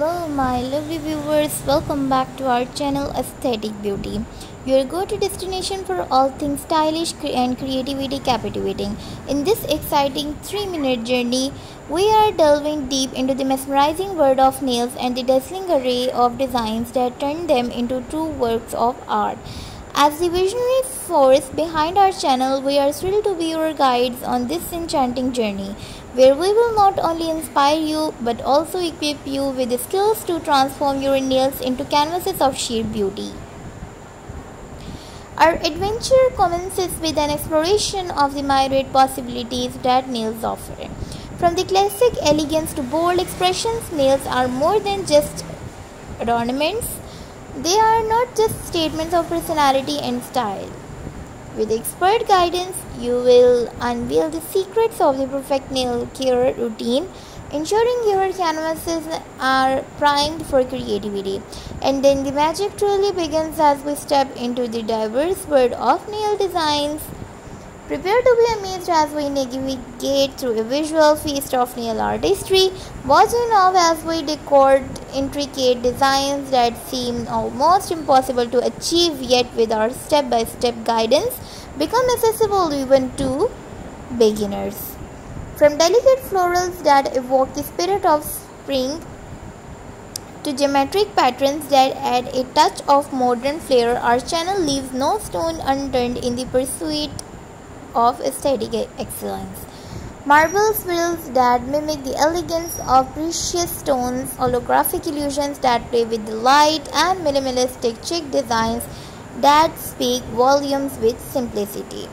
Hello, my lovely viewers. Welcome back to our channel Aesthetic Beauty, your go to destination for all things stylish and creativity captivating. In this exciting 3 minute journey, we are delving deep into the mesmerizing world of nails and the dazzling array of designs that turn them into true works of art. As the visionary force behind our channel, we are thrilled to be your guides on this enchanting journey, where we will not only inspire you but also equip you with the skills to transform your nails into canvases of sheer beauty. Our adventure commences with an exploration of the myriad possibilities that nails offer. From the classic elegance to bold expressions, nails are more than just ornaments they are not just statements of personality and style. With expert guidance, you will unveil the secrets of the perfect nail care routine, ensuring your canvases are primed for creativity. And then the magic truly begins as we step into the diverse world of nail designs. Prepare to be amazed as we navigate through a visual feast of nail artistry. Watch now as we decode intricate designs that seem almost impossible to achieve, yet with our step by step guidance, become accessible even to beginners. From delicate florals that evoke the spirit of spring to geometric patterns that add a touch of modern flair, our channel leaves no stone unturned in the pursuit of aesthetic excellence. Marble swirls that mimic the elegance of precious stones, holographic illusions that play with the light, and minimalistic chic designs that speak volumes with simplicity.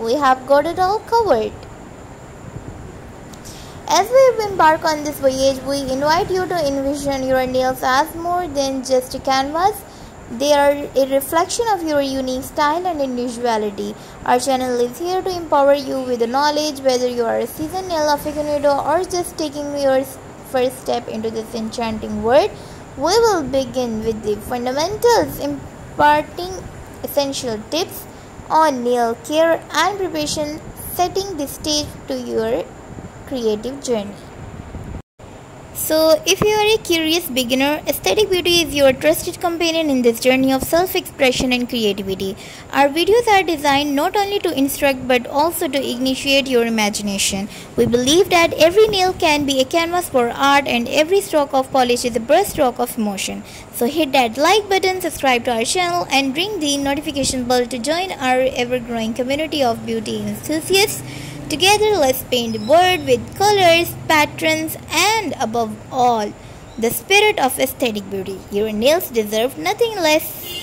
We have got it all covered. As we embark on this voyage, we invite you to envision your nails as more than just a canvas they are a reflection of your unique style and individuality. Our channel is here to empower you with the knowledge whether you are a seasoned nail aficionado or just taking your first step into this enchanting world. We will begin with the fundamentals, imparting essential tips on nail care and preparation, setting the stage to your creative journey. So, if you are a curious beginner, Aesthetic Beauty is your trusted companion in this journey of self expression and creativity. Our videos are designed not only to instruct but also to initiate your imagination. We believe that every nail can be a canvas for art and every stroke of polish is a brushstroke of emotion. So, hit that like button, subscribe to our channel, and ring the notification bell to join our ever growing community of beauty enthusiasts. Together, let's paint the world with colors, patterns, and above all, the spirit of aesthetic beauty. Your nails deserve nothing less.